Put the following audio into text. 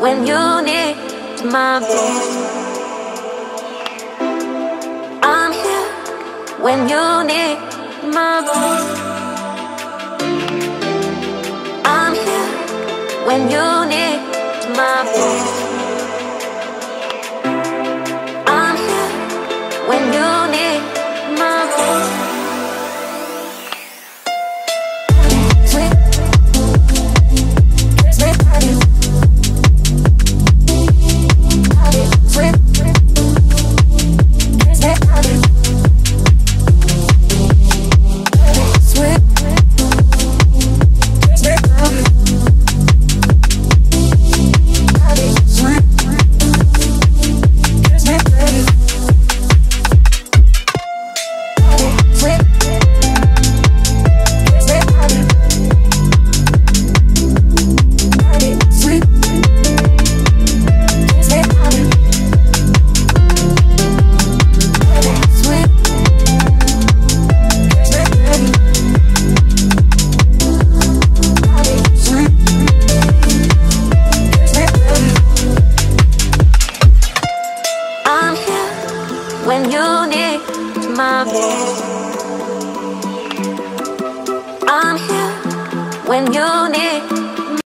when you need my voice. I'm here when you need my voice. I'm here when you need my voice. When you need my voice. I'm here when you need